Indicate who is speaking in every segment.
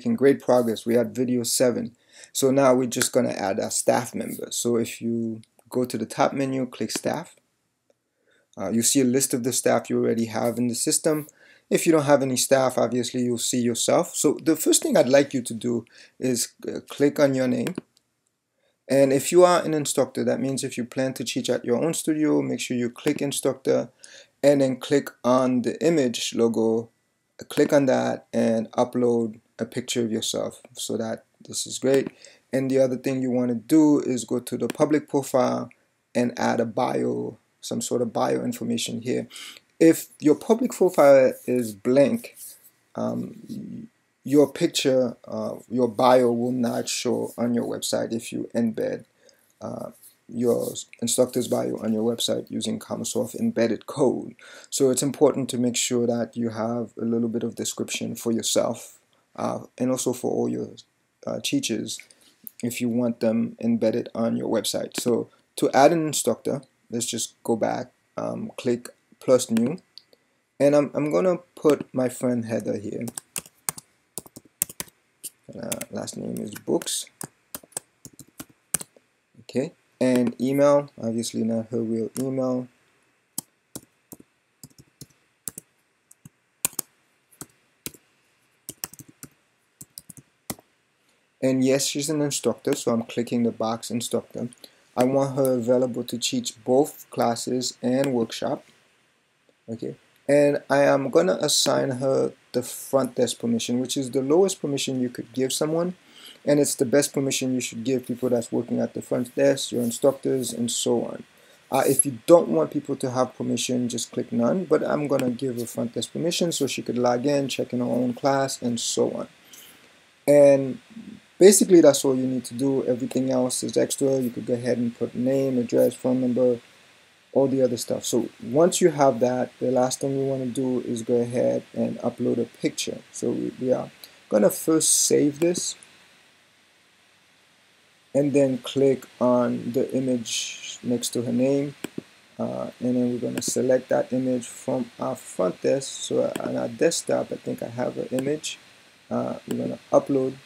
Speaker 1: making great progress. We had video 7. So now we're just going to add a staff member. So if you go to the top menu, click staff. Uh, you see a list of the staff you already have in the system. If you don't have any staff, obviously you'll see yourself. So the first thing I'd like you to do is uh, click on your name. And if you are an instructor, that means if you plan to teach at your own studio, make sure you click instructor and then click on the image logo, click on that and upload a picture of yourself. So that this is great. And the other thing you want to do is go to the public profile and add a bio, some sort of bio information here if your public profile is blank, um, your picture, uh, your bio will not show on your website if you embed uh, your instructor's bio on your website using Karmasoft embedded code. So it's important to make sure that you have a little bit of description for yourself uh, and also for all your uh, teachers if you want them embedded on your website. So to add an instructor, let's just go back, um, click plus new. And I'm, I'm gonna put my friend Heather here. Uh, last name is books. Okay. And email obviously not her real email and yes she's an instructor so I'm clicking the box instructor. I want her available to teach both classes and workshop. Okay. And I am gonna assign her the front desk permission which is the lowest permission you could give someone. And it's the best permission you should give people that's working at the front desk your instructors and so on. Uh, if you don't want people to have permission just click none. But I'm gonna give her front desk permission so she could log in check in her own class and so on. And basically that's all you need to do. Everything else is extra. You could go ahead and put name address phone number all the other stuff. So once you have that the last thing we want to do is go ahead and upload a picture. So we, we are gonna first save this and then click on the image next to her name uh, and then we're going to select that image from our front desk. So on our desktop I think I have an image. Uh, we're going to upload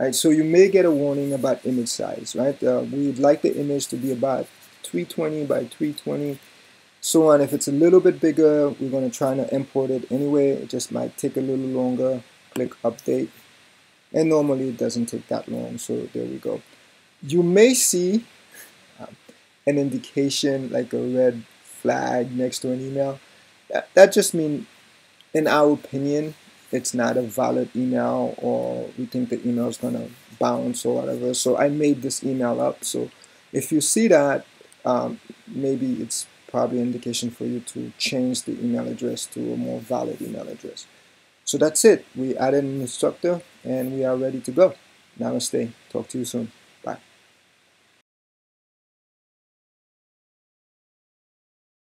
Speaker 1: Alright, so you may get a warning about image size, right? Uh, we'd like the image to be about 320 by 320 so on. If it's a little bit bigger we're going to try to import it anyway. It just might take a little longer. Click update. And normally it doesn't take that long so there we go. You may see uh, an indication like a red flag next to an email. That, that just means in our opinion it's not a valid email or we think the email is going to bounce or whatever so I made this email up so if you see that um, maybe it's probably indication for you to change the email address to a more valid email address. So that's it. We added an instructor and we are ready to go. Namaste. Talk to you soon.